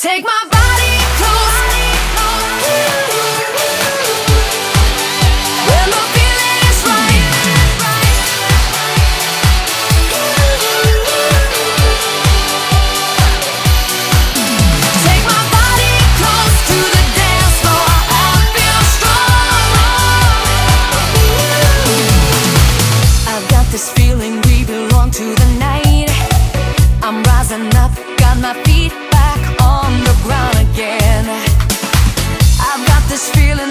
Take my this feeling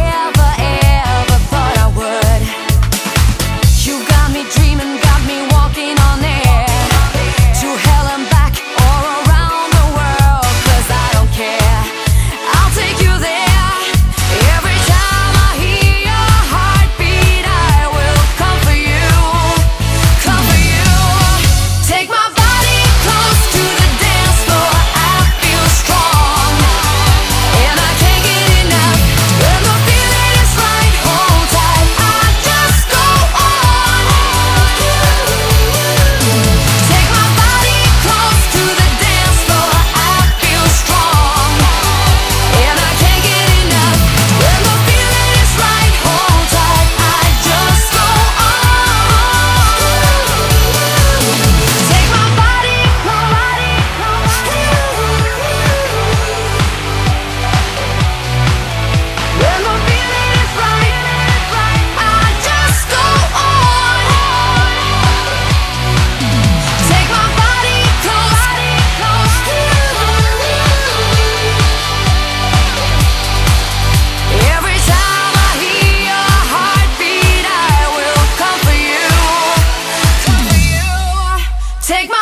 forever. Take my